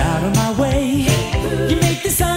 out of my way. You make the sun.